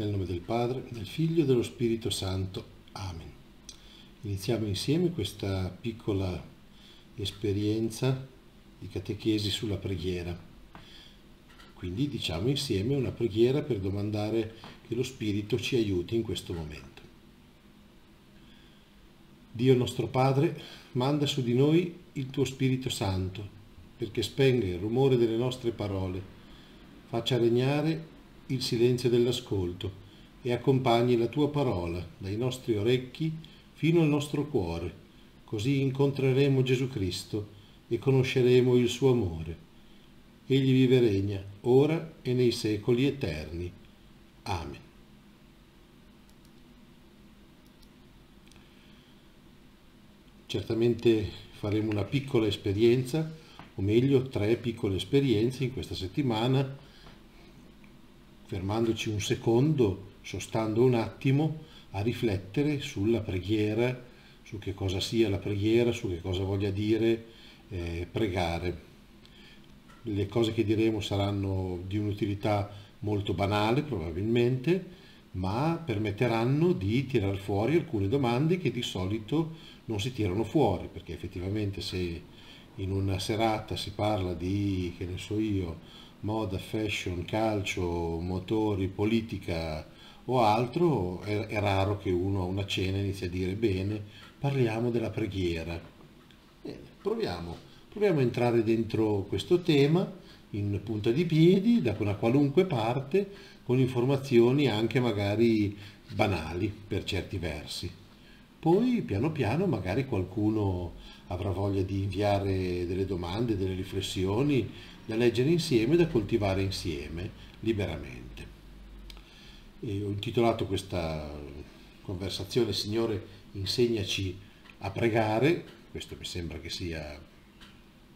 Nel nome del Padre, del Figlio e dello Spirito Santo. Amen. Iniziamo insieme questa piccola esperienza di catechesi sulla preghiera. Quindi diciamo insieme una preghiera per domandare che lo Spirito ci aiuti in questo momento. Dio nostro Padre, manda su di noi il tuo Spirito Santo perché spenga il rumore delle nostre parole, faccia regnare il silenzio dell'ascolto e accompagni la tua parola dai nostri orecchi fino al nostro cuore, così incontreremo Gesù Cristo e conosceremo il suo amore. Egli vive e regna, ora e nei secoli eterni. Amen. Certamente faremo una piccola esperienza, o meglio tre piccole esperienze in questa settimana, fermandoci un secondo, sostando un attimo a riflettere sulla preghiera, su che cosa sia la preghiera, su che cosa voglia dire eh, pregare. Le cose che diremo saranno di un'utilità molto banale probabilmente, ma permetteranno di tirar fuori alcune domande che di solito non si tirano fuori, perché effettivamente se in una serata si parla di, che ne so io, moda, fashion, calcio, motori, politica o altro, è, è raro che uno a una cena inizi a dire bene, parliamo della preghiera. Bene, proviamo, proviamo a entrare dentro questo tema in punta di piedi, da una qualunque parte, con informazioni anche magari banali per certi versi. Poi piano piano magari qualcuno avrà voglia di inviare delle domande, delle riflessioni da leggere insieme, da coltivare insieme, liberamente. E ho intitolato questa conversazione Signore insegnaci a pregare, questo mi sembra che sia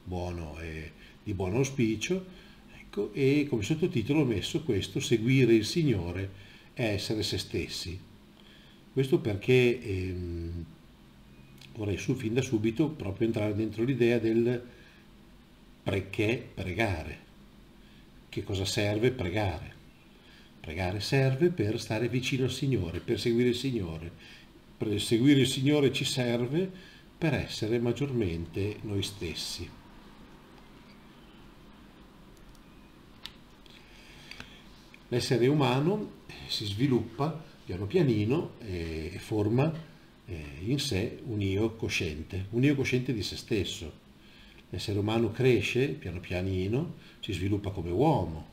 buono e di buon auspicio, ecco, e come sottotitolo ho messo questo, seguire il Signore è essere se stessi. Questo perché ehm, vorrei su, fin da subito proprio entrare dentro l'idea del perché pregare. Che cosa serve pregare? Pregare serve per stare vicino al Signore, per seguire il Signore. Per seguire il Signore ci serve per essere maggiormente noi stessi. L'essere umano si sviluppa piano pianino e forma eh, in sé un io cosciente, un io cosciente di se stesso L'essere umano cresce piano pianino, si sviluppa come uomo,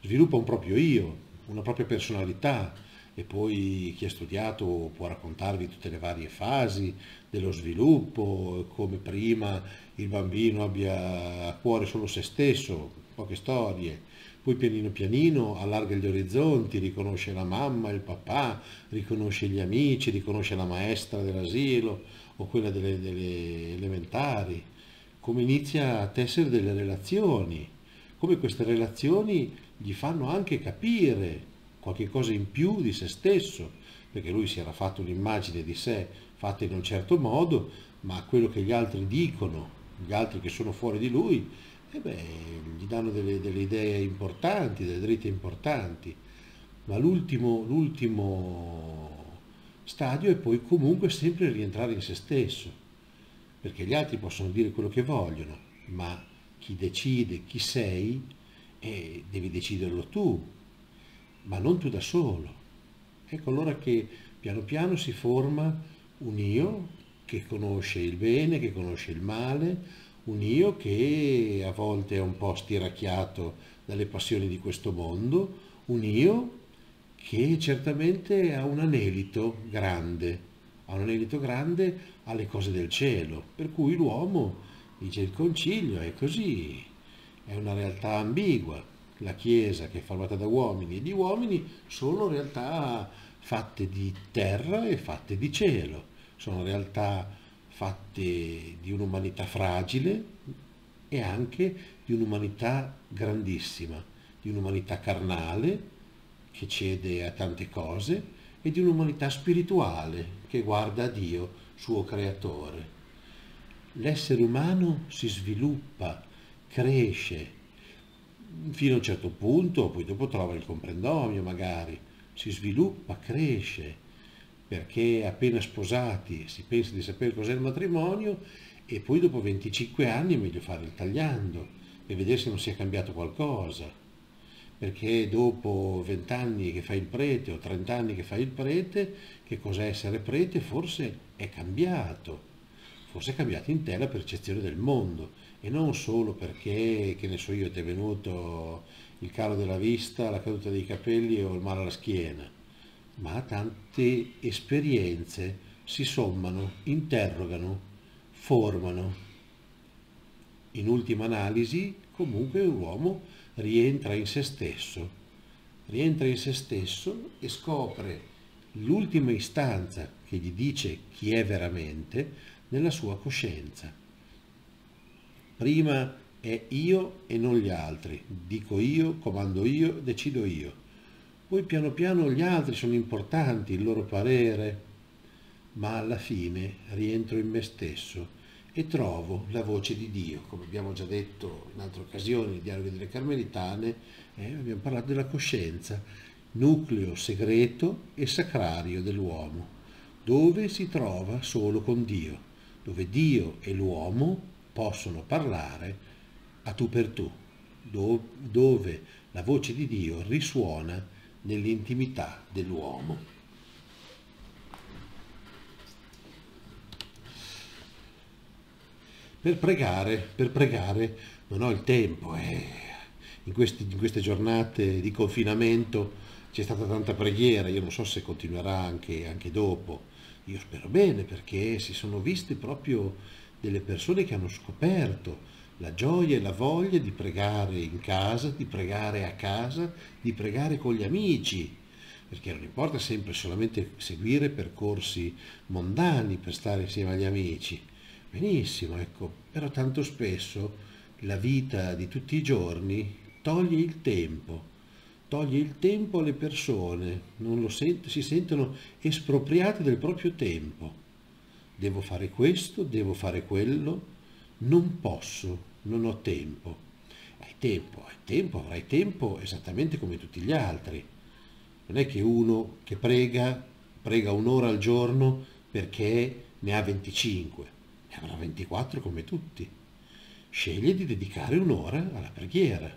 sviluppa un proprio io, una propria personalità. E poi chi ha studiato può raccontarvi tutte le varie fasi dello sviluppo, come prima il bambino abbia a cuore solo se stesso, poche storie, poi pianino pianino allarga gli orizzonti, riconosce la mamma, il papà, riconosce gli amici, riconosce la maestra dell'asilo o quella delle, delle elementari come inizia a tessere delle relazioni, come queste relazioni gli fanno anche capire qualche cosa in più di se stesso, perché lui si era fatto un'immagine di sé fatta in un certo modo, ma quello che gli altri dicono, gli altri che sono fuori di lui, eh beh, gli danno delle, delle idee importanti, delle dritte importanti. Ma l'ultimo, l'ultimo stadio è poi comunque sempre rientrare in se stesso perché gli altri possono dire quello che vogliono, ma chi decide chi sei, eh, devi deciderlo tu, ma non tu da solo. Ecco allora che piano piano si forma un io che conosce il bene, che conosce il male, un io che a volte è un po' stiracchiato dalle passioni di questo mondo, un io che certamente ha un anelito grande, ha un anelito grande alle cose del cielo, per cui l'uomo, dice il concilio, è così, è una realtà ambigua. La Chiesa che è formata da uomini e di uomini sono realtà fatte di terra e fatte di cielo, sono realtà fatte di un'umanità fragile e anche di un'umanità grandissima, di un'umanità carnale che cede a tante cose e di un'umanità spirituale che guarda Dio suo creatore. L'essere umano si sviluppa, cresce fino a un certo punto, poi dopo trova il comprendomio magari, si sviluppa, cresce, perché appena sposati si pensa di sapere cos'è il matrimonio e poi dopo 25 anni è meglio fare il tagliando e vedere se non si è cambiato qualcosa. Perché dopo 20 anni che fai il prete o 30 anni che fai il prete, che cos'è essere prete? Forse è cambiato, forse è cambiata in te la percezione del mondo e non solo perché, che ne so io, ti è venuto il calo della vista, la caduta dei capelli o il male alla schiena, ma tante esperienze si sommano, interrogano, formano. In ultima analisi, comunque l'uomo rientra in se stesso, rientra in se stesso e scopre l'ultima istanza che gli dice chi è veramente nella sua coscienza. Prima è io e non gli altri, dico io, comando io, decido io. Poi piano piano gli altri sono importanti, il loro parere, ma alla fine rientro in me stesso e trovo la voce di Dio, come abbiamo già detto in altre occasioni, nei dialoghi delle Carmelitane, eh, abbiamo parlato della coscienza, nucleo segreto e sacrario dell'uomo, dove si trova solo con Dio, dove Dio e l'uomo possono parlare a tu per tu, dove la voce di Dio risuona nell'intimità dell'uomo. Per pregare, per pregare non ho il tempo, eh. in, questi, in queste giornate di confinamento c'è stata tanta preghiera, io non so se continuerà anche, anche dopo, io spero bene perché si sono viste proprio delle persone che hanno scoperto la gioia e la voglia di pregare in casa, di pregare a casa, di pregare con gli amici, perché non importa sempre solamente seguire percorsi mondani per stare insieme agli amici, benissimo, ecco, però tanto spesso la vita di tutti i giorni toglie il tempo, toglie il tempo alle persone, sent- si sentono espropriate del proprio tempo. Devo fare questo, devo fare quello, non posso, non ho tempo. Hai tempo, hai tempo, avrai tempo esattamente come tutti gli altri. Non è che uno che prega, prega un'ora al giorno perché ne ha 25, ne avrà 24 come tutti. Sceglie di dedicare un'ora alla preghiera.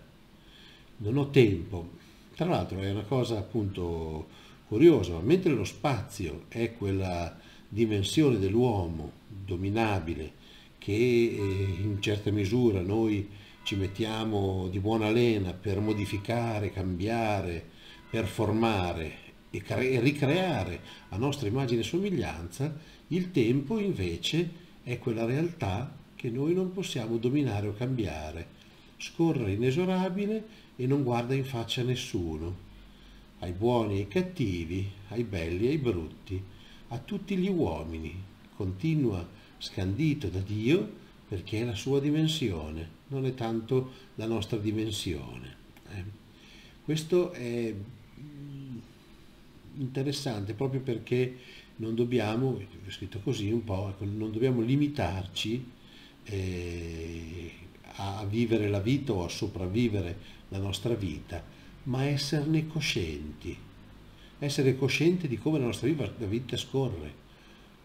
Non ho tempo. Tra l'altro è una cosa appunto curiosa, ma mentre lo spazio è quella dimensione dell'uomo dominabile che eh, in certa misura noi ci mettiamo di buona lena per modificare, cambiare, per formare e, ricreare a nostra immagine e somiglianza, il tempo invece è quella realtà che noi non possiamo dominare o cambiare. Scorre inesorabile e non guarda in faccia a nessuno, ai buoni e ai cattivi, ai belli e ai brutti, a tutti gli uomini. Continua scandito da Dio perché è la sua dimensione, non è tanto la nostra dimensione. Eh. Questo è mm, interessante proprio perché non dobbiamo, ho scritto così un po', ecco, non dobbiamo limitarci eh, a vivere la vita o a sopravvivere la nostra vita, ma esserne coscienti, essere coscienti di come la nostra vita scorre.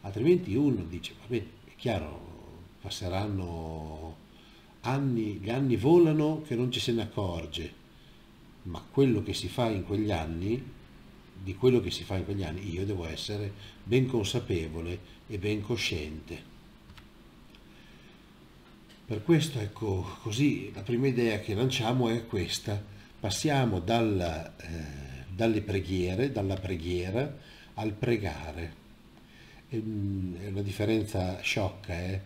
Altrimenti uno dice, va bene, chiaro, passeranno anni, gli anni volano che non ci se ne accorge, ma quello che si fa in quegli anni, di quello che si fa in quegli anni, io devo essere ben consapevole e ben cosciente. Per questo, ecco, così la prima idea che lanciamo è questa. Passiamo dalla, eh, dalle preghiere, dalla preghiera al pregare è una differenza sciocca, eh?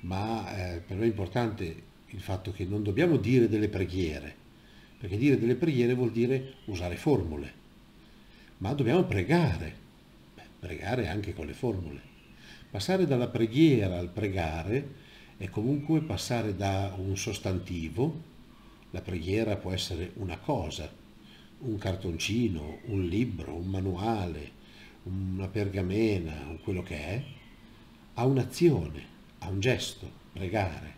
ma eh, per me è importante il fatto che non dobbiamo dire delle preghiere, perché dire delle preghiere vuol dire usare formule, ma dobbiamo pregare, Beh, pregare anche con le formule. Passare dalla preghiera al pregare è comunque passare da un sostantivo, la preghiera può essere una cosa, un cartoncino, un libro, un manuale, una pergamena quello che è, a un'azione, a un gesto, pregare.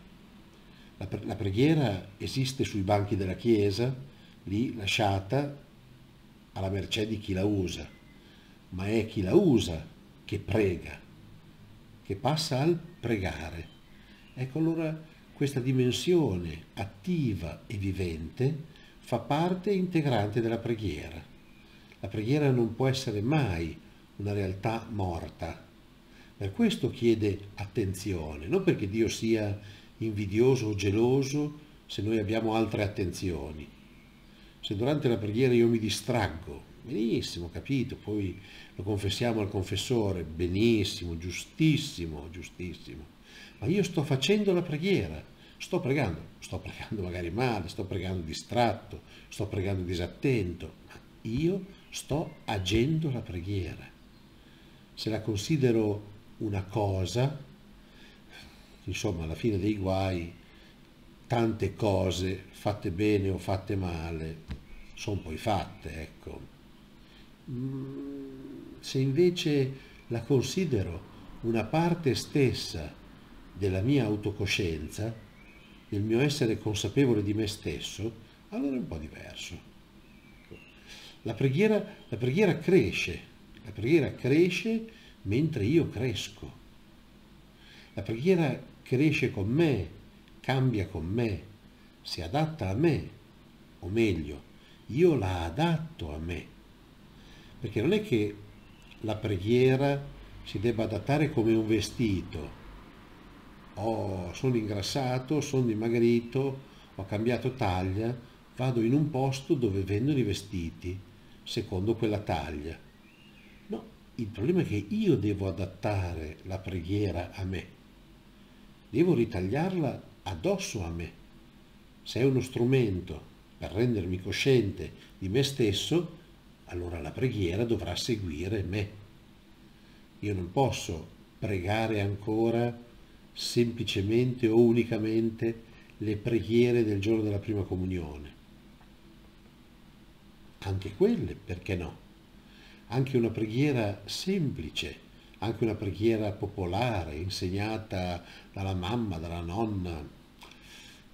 La, la preghiera esiste sui banchi della chiesa, lì lasciata alla mercé di chi la usa, ma è chi la usa che prega, che passa al pregare. Ecco allora questa dimensione attiva e vivente fa parte integrante della preghiera. La preghiera non può essere mai una realtà morta. Per questo chiede attenzione, non perché Dio sia invidioso o geloso se noi abbiamo altre attenzioni. Se durante la preghiera io mi distraggo, benissimo, capito, poi lo confessiamo al confessore, benissimo, giustissimo, giustissimo, ma io sto facendo la preghiera, sto pregando, sto pregando magari male, sto pregando distratto, sto pregando disattento, ma io sto agendo la preghiera. Se la considero una cosa, insomma, alla fine dei guai, tante cose fatte bene o fatte male sono poi fatte, ecco. Mm, se invece la considero una parte stessa della mia autocoscienza, del mio essere consapevole di me stesso, allora è un po' diverso. La preghiera, la preghiera cresce, la preghiera cresce mentre io cresco. La preghiera cresce con me, cambia con me, si adatta a me, o meglio, io la adatto a me. Perché non è che la preghiera si debba adattare come un vestito. Oh, sono ingrassato, sono dimagrito, ho cambiato taglia, vado in un posto dove vendono i vestiti secondo quella taglia. No, il problema è che io devo adattare la preghiera a me. Devo ritagliarla addosso a me. Se è uno strumento per rendermi cosciente di me stesso, allora la preghiera dovrà seguire me. Io non posso pregare ancora semplicemente o unicamente le preghiere del giorno della prima comunione. Anche quelle, perché no? Anche una preghiera semplice, anche una preghiera popolare, insegnata dalla mamma, dalla nonna,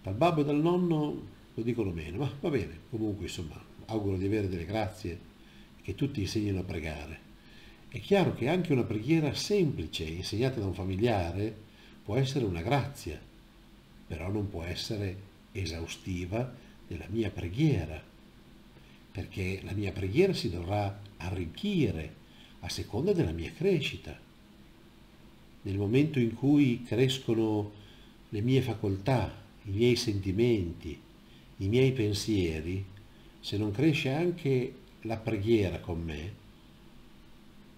dal babbo e dal nonno lo dicono meno, ma va bene, comunque insomma, auguro di avere delle grazie che tutti insegnino a pregare. È chiaro che anche una preghiera semplice, insegnata da un familiare, può essere una grazia, però non può essere esaustiva della mia preghiera, perché la mia preghiera si dovrà arricchire a seconda della mia crescita. Nel momento in cui crescono le mie facoltà, i miei sentimenti, i miei pensieri, se non cresce anche la preghiera con me,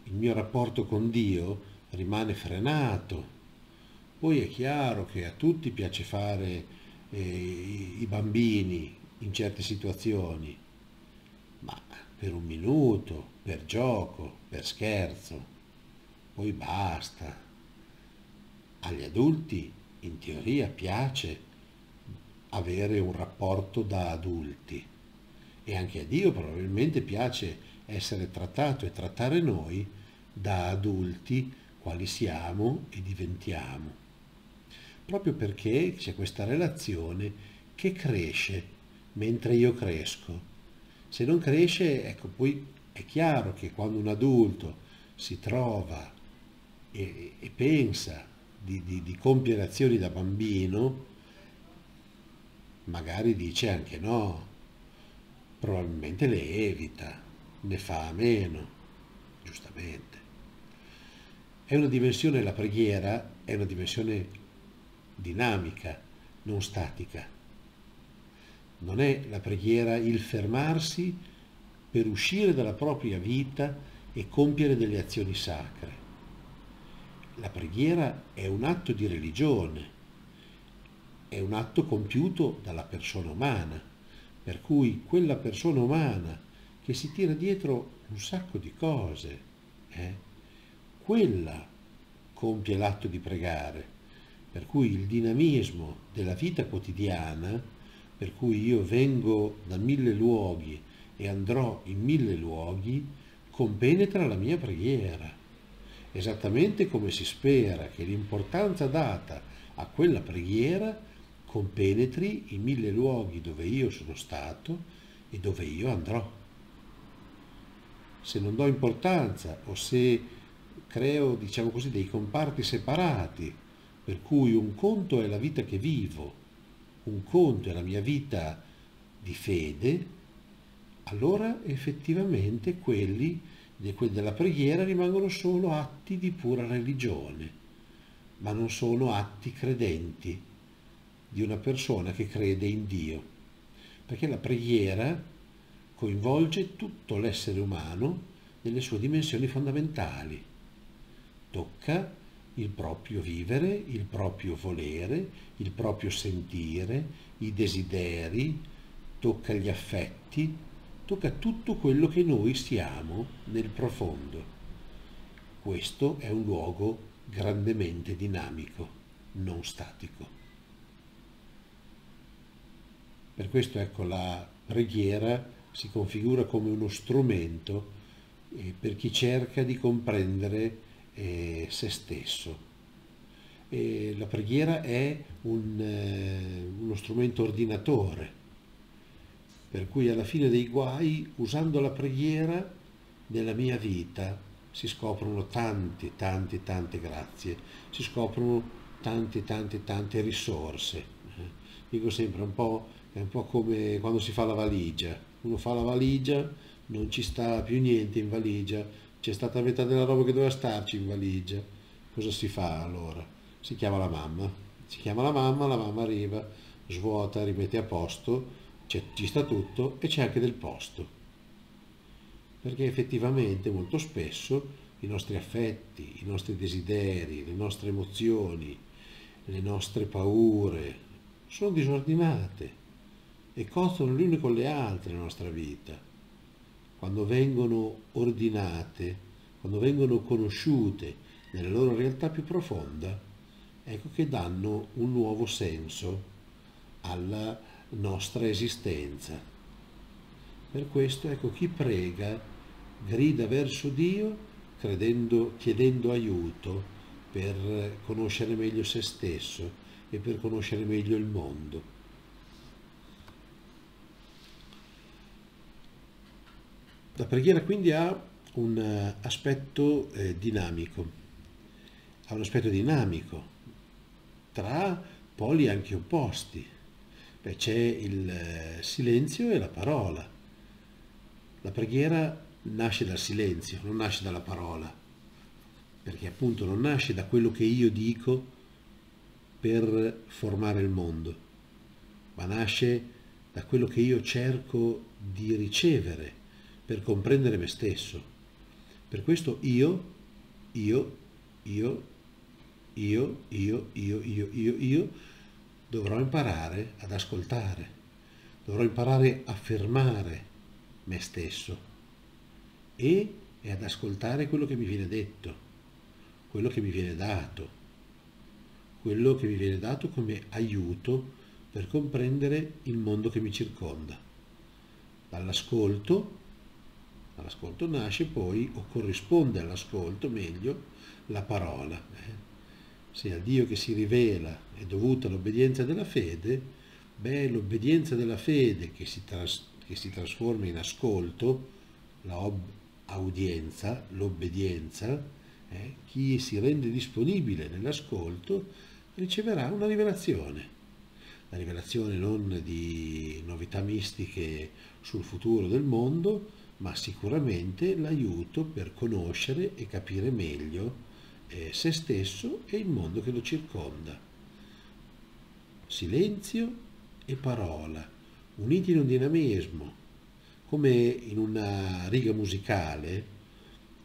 il mio rapporto con Dio rimane frenato. Poi è chiaro che a tutti piace fare eh, i bambini in certe situazioni, ma per un minuto, per gioco, per scherzo, poi basta. Agli adulti in teoria piace avere un rapporto da adulti e anche a Dio probabilmente piace essere trattato e trattare noi da adulti quali siamo e diventiamo. Proprio perché c'è questa relazione che cresce mentre io cresco. Se non cresce, ecco, poi è chiaro che quando un adulto si trova e, e pensa di, di, di compiere azioni da bambino, magari dice anche no, probabilmente le evita, ne fa a meno, giustamente. È una dimensione, la preghiera è una dimensione dinamica, non statica. Non è la preghiera il fermarsi per uscire dalla propria vita e compiere delle azioni sacre. La preghiera è un atto di religione, è un atto compiuto dalla persona umana, per cui quella persona umana che si tira dietro un sacco di cose, eh, quella compie l'atto di pregare, per cui il dinamismo della vita quotidiana, per cui io vengo da mille luoghi e andrò in mille luoghi, compenetra la mia preghiera, esattamente come si spera che l'importanza data a quella preghiera compenetri i mille luoghi dove io sono stato e dove io andrò. se non do importanza o se creo, diciamo così, dei comparti separati, per cui un conto è la vita che vivo, un conto è la mia vita di fede, allora effettivamente quelli della preghiera rimangono solo atti di pura religione, ma non sono atti credenti di una persona che crede in Dio, perché la preghiera coinvolge tutto l'essere umano nelle sue dimensioni fondamentali, tocca il proprio vivere, il proprio volere, il proprio sentire, i desideri, tocca gli affetti, tocca tutto quello che noi siamo nel profondo. Questo è un luogo grandemente dinamico, non statico. Per questo ecco la preghiera si configura come uno strumento eh, per chi cerca di comprendere eh, se stesso. E la preghiera è un, eh, uno strumento ordinatore, per cui alla fine dei guai, usando la preghiera nella mia vita, si scoprono tanti, tanti, tante grazie, si scoprono tante, tante, tante risorse. Eh, dico sempre un po', è un po' come quando si fa la valigia. Uno fa la valigia, non ci sta più niente in valigia, c'è stata metà della roba che doveva starci in valigia. Cosa si fa allora? Si chiama la mamma. Si chiama la mamma, la mamma arriva, svuota, rimette a posto, ci sta tutto e c'è anche del posto. Perché effettivamente molto spesso i nostri affetti, i nostri desideri, le nostre emozioni, le nostre paure sono disordinate e costano le une con le altre la nostra vita quando vengono ordinate, quando vengono conosciute nella loro realtà più profonda, ecco che danno un nuovo senso alla nostra esistenza. Per questo, ecco, chi prega grida verso Dio credendo, chiedendo aiuto per conoscere meglio se stesso e per conoscere meglio il mondo. La preghiera quindi ha un eh, aspetto eh, dinamico, ha un aspetto dinamico tra poli anche opposti. Beh, c'è il eh, silenzio e la parola. La preghiera nasce dal silenzio, non nasce dalla parola, perché appunto non nasce da quello che io dico per formare il mondo, ma nasce da quello che io cerco di ricevere per comprendere me stesso. Per questo io, io, io, io, io, io, io, io, io, dovrò imparare ad ascoltare, dovrò imparare a fermare me stesso e, e ad ascoltare quello che mi viene detto, quello che mi viene dato, quello che mi viene dato come aiuto per comprendere il mondo che mi circonda. Dall'ascolto Dall'ascolto nasce poi, o corrisponde all'ascolto meglio, la parola. Eh. Se a Dio che si rivela è dovuta l'obbedienza della fede, beh, l'obbedienza della fede che si, tras- che si trasforma in ascolto, la ob- audienza, l'obbedienza, eh, chi si rende disponibile nell'ascolto riceverà una rivelazione. La rivelazione non di novità mistiche sul futuro del mondo, ma sicuramente l'aiuto per conoscere e capire meglio eh, se stesso e il mondo che lo circonda. Silenzio e parola, uniti in un dinamismo, come in una riga musicale,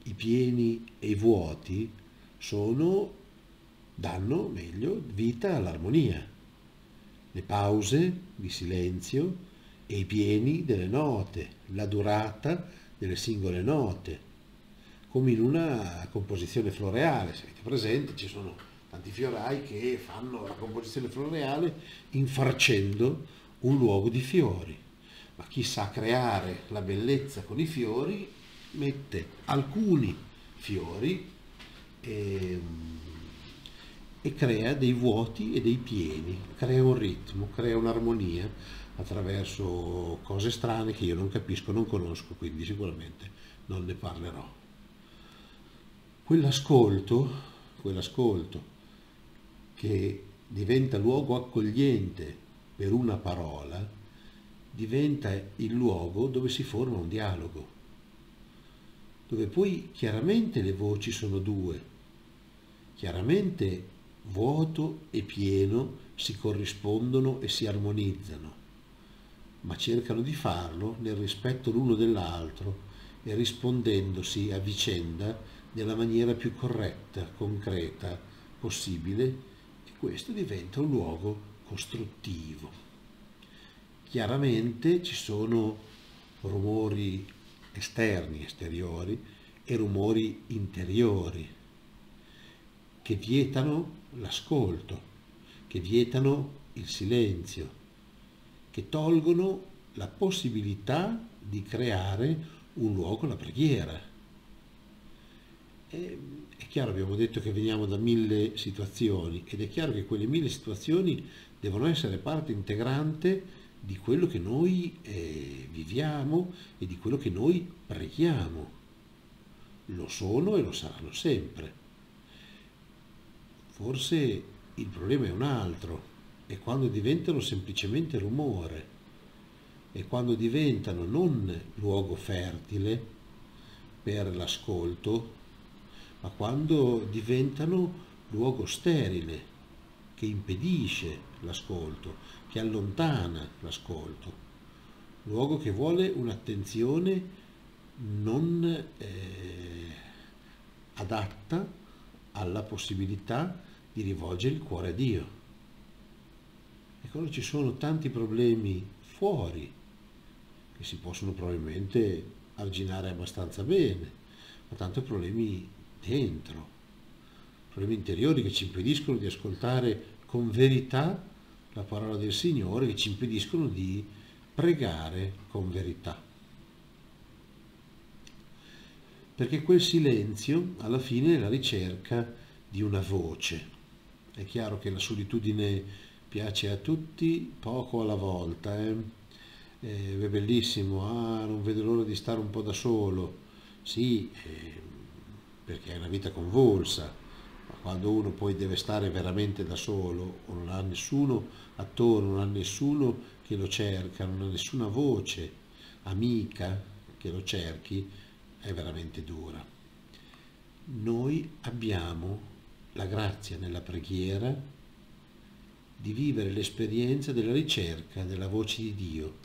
i pieni e i vuoti sono, danno meglio vita all'armonia. Le pause di silenzio e i pieni delle note, la durata delle singole note, come in una composizione floreale. Se avete presente, ci sono tanti fiorai che fanno la composizione floreale infarcendo un luogo di fiori. Ma chi sa creare la bellezza con i fiori mette alcuni fiori e, e crea dei vuoti e dei pieni, crea un ritmo, crea un'armonia attraverso cose strane che io non capisco, non conosco, quindi sicuramente non ne parlerò. Quell'ascolto, quell'ascolto che diventa luogo accogliente per una parola, diventa il luogo dove si forma un dialogo, dove poi chiaramente le voci sono due, chiaramente vuoto e pieno si corrispondono e si armonizzano, ma cercano di farlo nel rispetto l'uno dell'altro e rispondendosi a vicenda nella maniera più corretta, concreta possibile e questo diventa un luogo costruttivo. Chiaramente ci sono rumori esterni, esteriori e rumori interiori che vietano l'ascolto, che vietano il silenzio, che tolgono la possibilità di creare un luogo alla preghiera. E, è chiaro, abbiamo detto che veniamo da mille situazioni ed è chiaro che quelle mille situazioni devono essere parte integrante di quello che noi eh, viviamo e di quello che noi preghiamo. Lo sono e lo saranno sempre. Forse il problema è un altro, è quando diventano semplicemente rumore, è quando diventano non luogo fertile per l'ascolto, ma quando diventano luogo sterile che impedisce l'ascolto, che allontana l'ascolto, luogo che vuole un'attenzione non eh, adatta alla possibilità di rivolgere il cuore a Dio. E quando ci sono tanti problemi fuori, che si possono probabilmente arginare abbastanza bene, ma tanti problemi dentro, problemi interiori che ci impediscono di ascoltare con verità la parola del Signore, che ci impediscono di pregare con verità. Perché quel silenzio alla fine è la ricerca di una voce, è chiaro che la solitudine piace a tutti, poco alla volta. Eh? Eh, è bellissimo, ah, non vedo l'ora di stare un po' da solo. Sì, eh, perché è una vita convulsa, ma quando uno poi deve stare veramente da solo o non ha nessuno attorno, non ha nessuno che lo cerca, non ha nessuna voce amica che lo cerchi, è veramente dura. Noi abbiamo la grazia nella preghiera di vivere l'esperienza della ricerca della voce di Dio.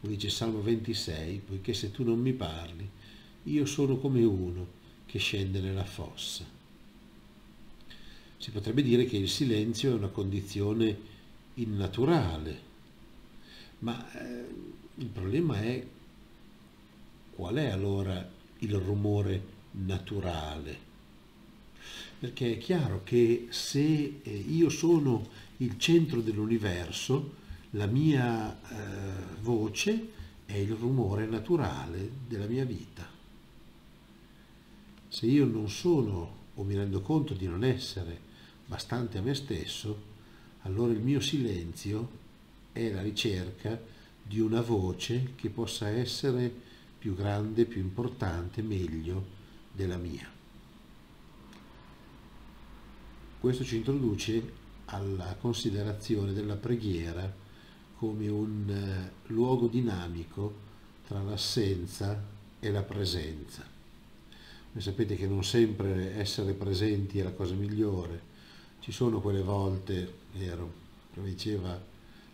Come dice Salmo 26, poiché se tu non mi parli, io sono come uno che scende nella fossa. Si potrebbe dire che il silenzio è una condizione innaturale, ma eh, il problema è qual è allora il rumore naturale? Perché è chiaro che se eh, io sono il centro dell'universo, la mia eh, voce è il rumore naturale della mia vita. Se io non sono o mi rendo conto di non essere bastante a me stesso, allora il mio silenzio è la ricerca di una voce che possa essere più grande, più importante, meglio della mia. Questo ci introduce alla considerazione della preghiera come un eh, luogo dinamico tra l'assenza e la presenza. Voi sapete che non sempre essere presenti è la cosa migliore. Ci sono quelle volte, vero, come diceva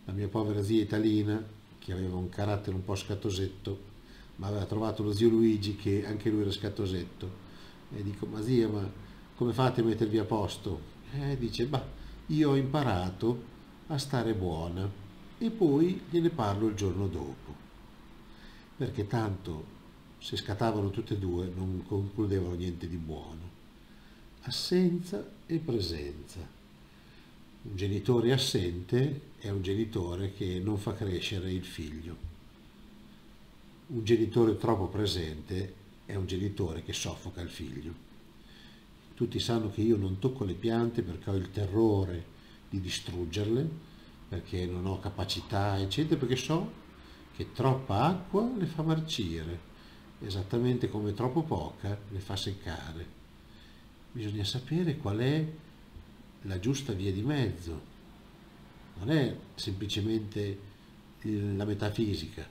la mia povera zia Italina, che aveva un carattere un po' scattosetto, ma aveva trovato lo zio Luigi che anche lui era scattosetto. E dico, ma zia, ma come fate a mettervi a posto? Eh, dice, bah, io ho imparato a stare buona e poi gliene parlo il giorno dopo. Perché tanto se scattavano tutte e due non concludevano niente di buono. Assenza e presenza. Un genitore assente è un genitore che non fa crescere il figlio. Un genitore troppo presente è un genitore che soffoca il figlio. Tutti sanno che io non tocco le piante perché ho il terrore di distruggerle, perché non ho capacità, eccetera, perché so che troppa acqua le fa marcire esattamente come troppo poca le fa seccare. Bisogna sapere qual è la giusta via di mezzo. Non è semplicemente la metafisica.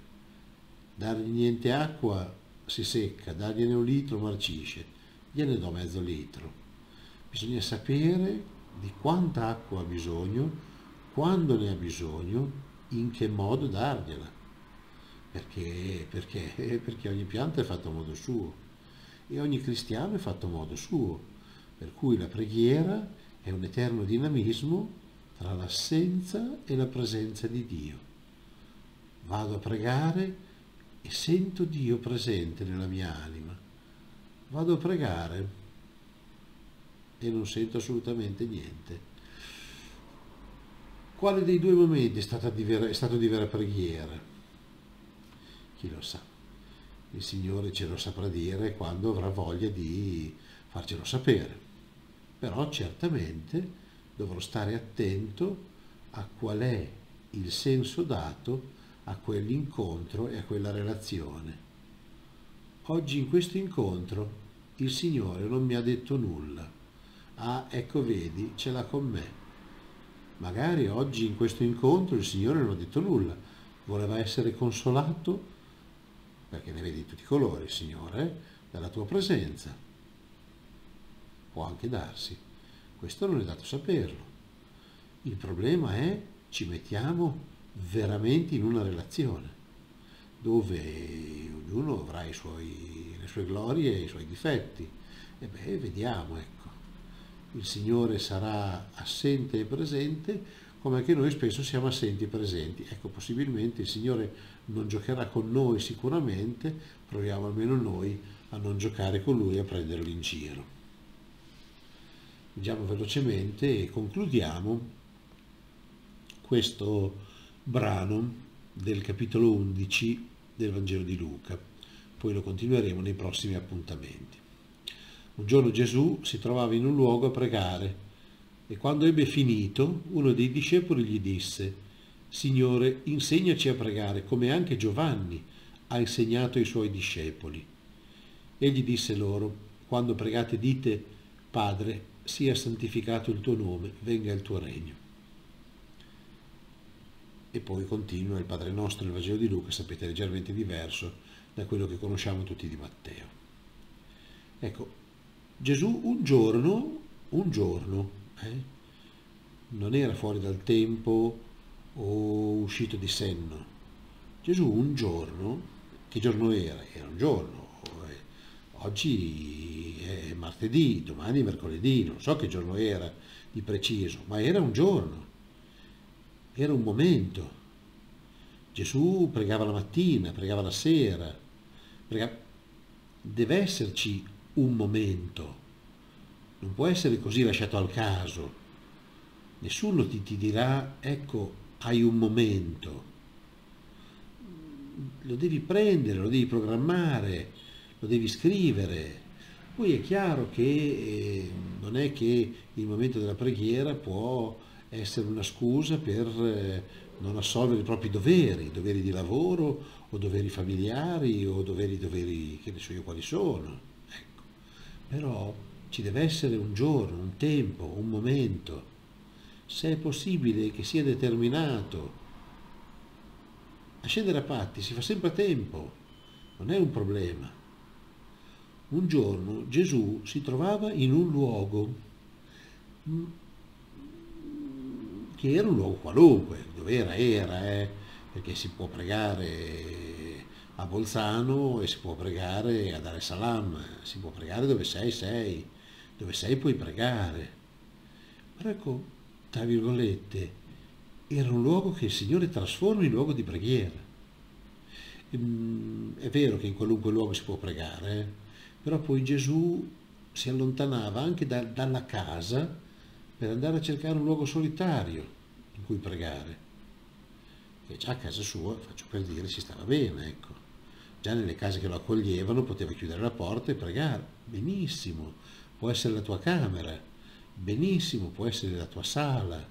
Dargli niente acqua si secca, dargliene un litro marcisce, gliene do mezzo litro. Bisogna sapere di quanta acqua ha bisogno, quando ne ha bisogno, in che modo dargliela perché, perché, perché ogni pianta è fatta a modo suo e ogni cristiano è fatto a modo suo, per cui la preghiera è un eterno dinamismo tra l'assenza e la presenza di Dio. Vado a pregare e sento Dio presente nella mia anima. Vado a pregare e non sento assolutamente niente. Quale dei due momenti è, stata di vera, è stato di vera preghiera? chi lo sa. Il Signore ce lo saprà dire quando avrà voglia di farcelo sapere. Però certamente dovrò stare attento a qual è il senso dato a quell'incontro e a quella relazione. Oggi in questo incontro il Signore non mi ha detto nulla. Ah, ecco vedi, ce l'ha con me. Magari oggi in questo incontro il Signore non ha detto nulla, voleva essere consolato perché ne vedi tutti i colori, Signore, dalla tua presenza. Può anche darsi. Questo non è dato saperlo. Il problema è ci mettiamo veramente in una relazione dove ognuno avrà suoi, le sue glorie e i suoi difetti. E beh, vediamo, ecco. Il Signore sarà assente e presente come anche noi spesso siamo assenti e presenti. Ecco, possibilmente il Signore non giocherà con noi sicuramente, proviamo almeno noi a non giocare con lui a prenderlo in giro. Leggiamo velocemente e concludiamo questo brano del capitolo 11 del Vangelo di Luca, poi lo continueremo nei prossimi appuntamenti. Un giorno Gesù si trovava in un luogo a pregare e quando ebbe finito uno dei discepoli gli disse Signore, insegnaci a pregare come anche Giovanni ha insegnato ai suoi discepoli. Egli disse loro, quando pregate dite, Padre, sia santificato il tuo nome, venga il tuo regno. E poi continua il Padre nostro, il Vangelo di Luca, sapete, leggermente diverso da quello che conosciamo tutti di Matteo. Ecco, Gesù un giorno, un giorno, eh, non era fuori dal tempo, o uscito di senno. Gesù un giorno, che giorno era? Era un giorno, eh, oggi è martedì, domani è mercoledì, non so che giorno era di preciso, ma era un giorno, era un momento. Gesù pregava la mattina, pregava la sera, pregava... deve esserci un momento, non può essere così lasciato al caso. Nessuno ti, ti dirà, ecco, hai un momento, lo devi prendere, lo devi programmare, lo devi scrivere. Poi è chiaro che eh, non è che il momento della preghiera può essere una scusa per eh, non assolvere i propri doveri, doveri di lavoro o doveri familiari o doveri, doveri che ne so io quali sono. Però ci deve essere un giorno, un tempo, un momento se è possibile che sia determinato. A scendere a patti si fa sempre a tempo, non è un problema. Un giorno Gesù si trovava in un luogo mm, che era un luogo qualunque, dove era era, eh, perché si può pregare a Bolzano e si può pregare a Dar es Salaam, si può pregare dove sei, sei, dove sei puoi pregare. Però ecco, tra virgolette, era un luogo che il Signore trasforma in luogo di preghiera. Ehm, è vero che in qualunque luogo si può pregare, però poi Gesù si allontanava anche da, dalla casa per andare a cercare un luogo solitario in cui pregare. E già a casa sua, faccio per dire, si stava bene, ecco. Già nelle case che lo accoglievano poteva chiudere la porta e pregare. Benissimo, può essere la tua camera, benissimo può essere la tua sala,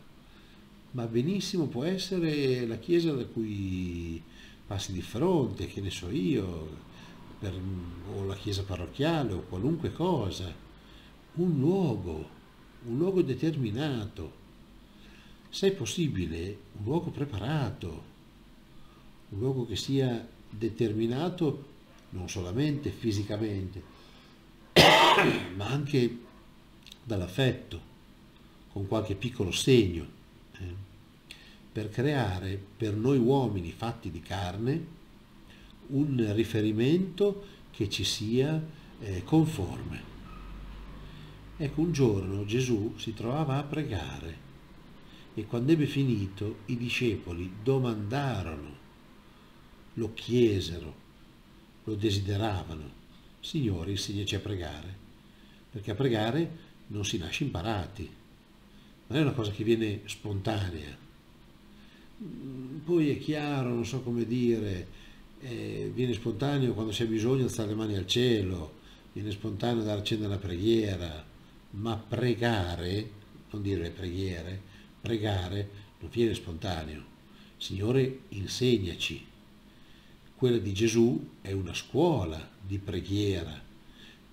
ma benissimo può essere la chiesa da cui passi di fronte, che ne so io, per, o la chiesa parrocchiale o qualunque cosa, un luogo, un luogo determinato. Se è possibile, un luogo preparato, un luogo che sia determinato non solamente fisicamente, ma anche dall'affetto, con qualche piccolo segno, eh, per creare per noi uomini fatti di carne un riferimento che ci sia eh, conforme. Ecco, un giorno Gesù si trovava a pregare e quando ebbe finito i discepoli domandarono, lo chiesero, lo desideravano, Signore insegnaci a pregare, perché a pregare non si nasce imparati, non è una cosa che viene spontanea. Poi è chiaro, non so come dire, eh, viene spontaneo quando c'è bisogno di alzare le mani al cielo, viene spontaneo da accendere la preghiera, ma pregare, non dire le preghiere, pregare non viene spontaneo. Signore, insegnaci. Quella di Gesù è una scuola di preghiera,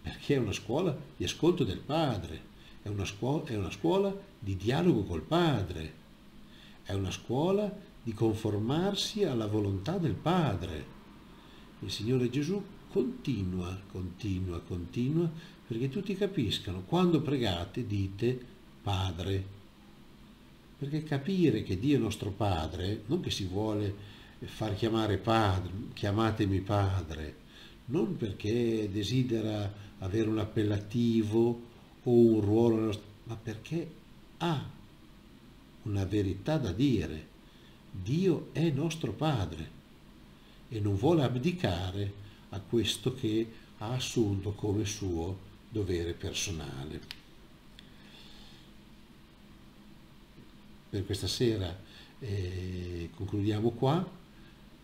perché è una scuola di ascolto del Padre, è una, scuola, è una scuola di dialogo col Padre, è una scuola di conformarsi alla volontà del Padre. Il Signore Gesù continua, continua, continua, perché tutti capiscano, quando pregate dite Padre. Perché capire che Dio è nostro Padre, non che si vuole far chiamare Padre, chiamatemi Padre, non perché desidera avere un appellativo o un ruolo, ma perché ha una verità da dire. Dio è nostro Padre e non vuole abdicare a questo che ha assunto come suo dovere personale. Per questa sera eh, concludiamo qua,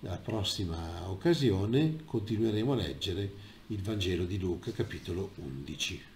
la prossima occasione continueremo a leggere il Vangelo di Luca capitolo 11.